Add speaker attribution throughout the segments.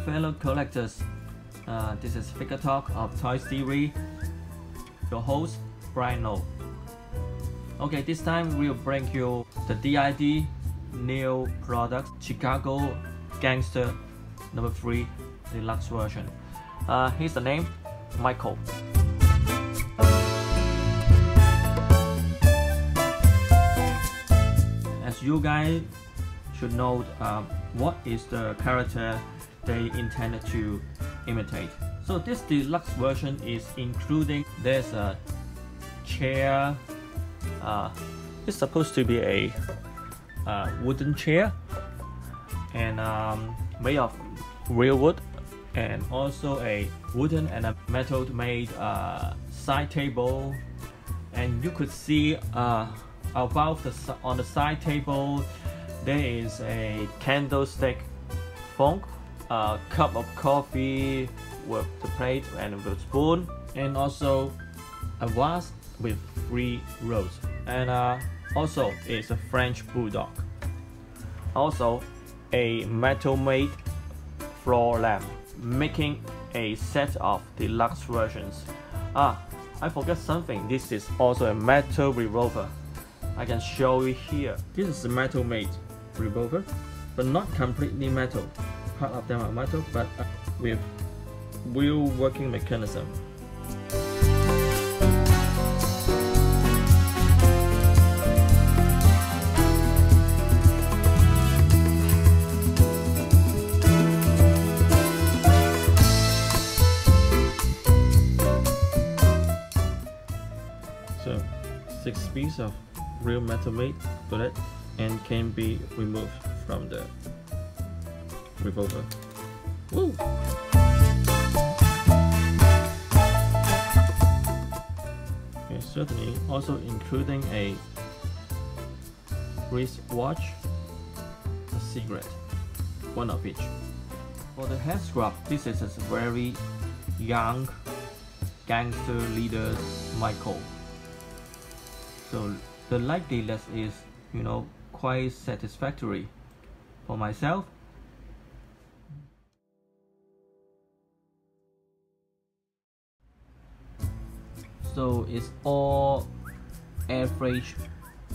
Speaker 1: fellow collectors. Uh, this is Figure Talk of Toys TV, Your host, Bryan Lo. Okay, this time we'll bring you the DID new product, Chicago Gangster number 3 deluxe version. Uh, here's the name, Michael. As you guys should know um, what is the character they intended to imitate. So this deluxe version is including there's a chair. Uh, it's supposed to be a uh, wooden chair and um, made of real wood and also a wooden and a metal made uh, side table and you could see uh, above the on the side table there is a candlestick funk a cup of coffee with the plate and the spoon. And also a vase with three rows. And uh, also it's a French bulldog. Also a metal made floor lamp making a set of deluxe versions. Ah I forgot something. This is also a metal revolver. I can show you here. This is a metal made revolver but not completely metal part of them are metal but uh, with wheel working mechanism. So, six pieces of real metal made bullet and can be removed from the revolver. Woo! Okay, certainly also including a wristwatch, a cigarette, one of each. For the head sculpt, this is a very young gangster leader Michael. So the likeliness is, you know, quite satisfactory for myself. So it's all average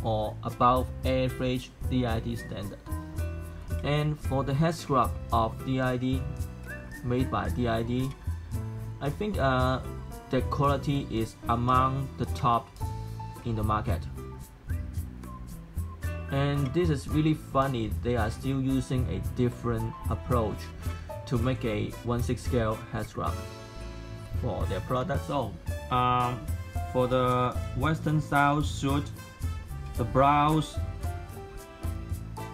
Speaker 1: or above average DID standard. And for the head sculpt of DID, made by DID, I think uh, the quality is among the top in the market. And this is really funny, they are still using a different approach to make a 1-6 scale head sculpt for their products. So, um, for the western style suit, the blouse,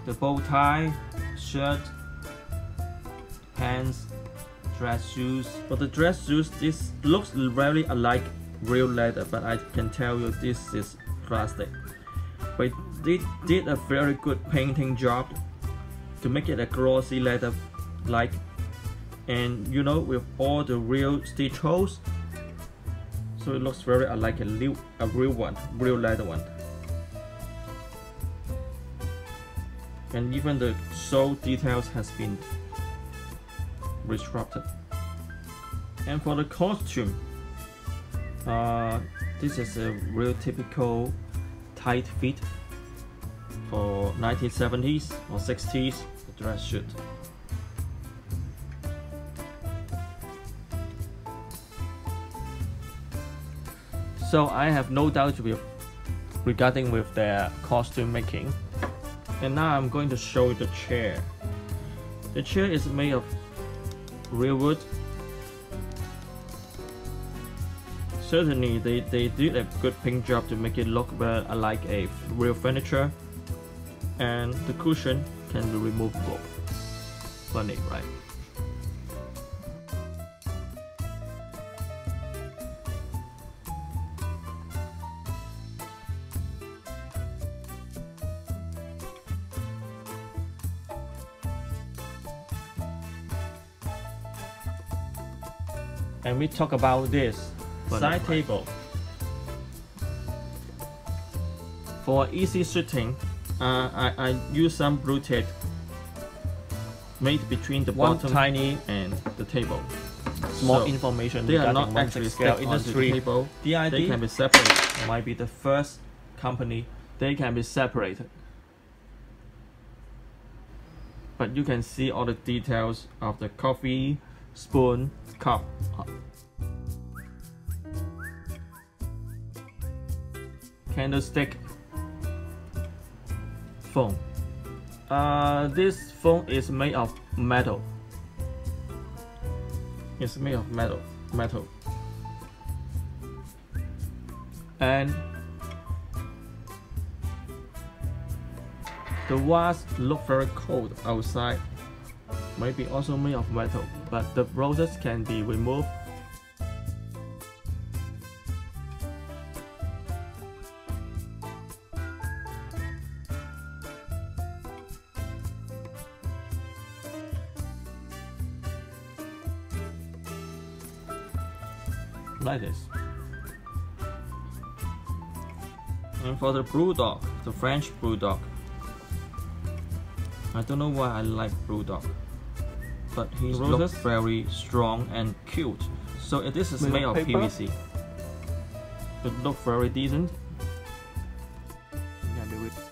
Speaker 1: the bow tie, shirt, pants, dress shoes. For the dress shoes, this looks very alike real leather, but I can tell you this is plastic. But they did a very good painting job to make it a glossy leather like and you know with all the real stitch holes so it looks very like a real, a real one, real leather one. And even the sole details has been restructured. And for the costume, uh, this is a real typical tight fit for 1970s or 60s dress suit. So I have no doubt with regarding with their costume making. And now I'm going to show the chair. The chair is made of real wood certainly they, they did a good paint job to make it look well like a real furniture and the cushion can be removable funny right and we talk about this side table for easy shooting uh, I, I use some blue tape made between the
Speaker 2: One
Speaker 1: bottom
Speaker 2: tiny
Speaker 1: and the table.
Speaker 2: small
Speaker 1: So,
Speaker 2: information
Speaker 1: They are not actually
Speaker 2: scale
Speaker 1: onto the
Speaker 2: industry.
Speaker 1: table.
Speaker 2: DID
Speaker 1: They can be separated.
Speaker 2: might be the first company
Speaker 1: They can be separated. But you can see all the details of the coffee, spoon, cup. Candlestick, phone. Uh, this phone is made of metal. It's made of metal, metal. And the vase look very cold outside. Maybe also made of metal, but the roses can be removed. Like this. And for the Bulldog, the French Bulldog, I don't know why I like Bulldog, but he looks very strong and cute. So this is
Speaker 2: Made
Speaker 1: made
Speaker 2: of
Speaker 1: of
Speaker 2: paper?
Speaker 1: PVC. It looks very decent.
Speaker 2: can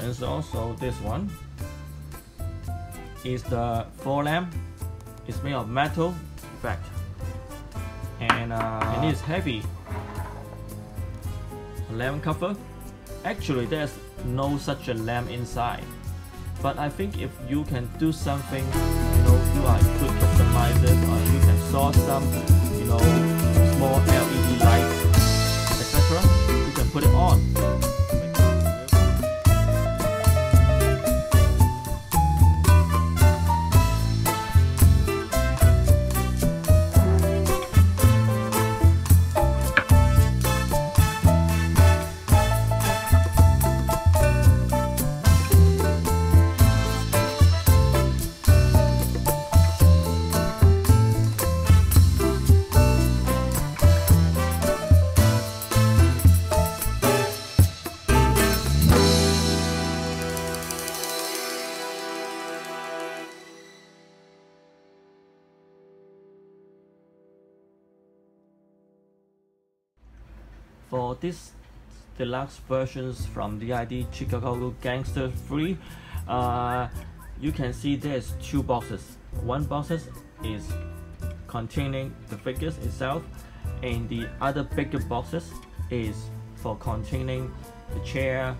Speaker 1: And so also this one is the four lamp. It's made of metal, in fact, and uh, it is heavy. Lamp cover. Actually, there's no such a lamp inside. But I think if you can do something, you know, you are good customizer, or you can source some, you know, small LED lights, etc. You can put it on. For this deluxe versions from DID Chicago Gangster 3, uh, you can see there's two boxes. One boxes is containing the figures itself, and the other bigger boxes is for containing the chair,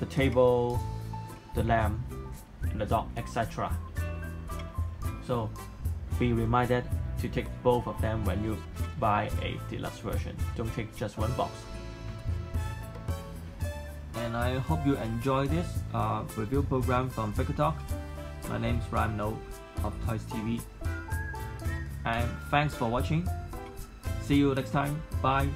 Speaker 1: the table, the lamp, the dog, etc. So be reminded to take both of them when you buy a deluxe version. Don't take just one box. And I hope you enjoy this uh, review program from Figure Talk. My name is Bryan Lo of Toys TV. And thanks for watching. See you next time. Bye.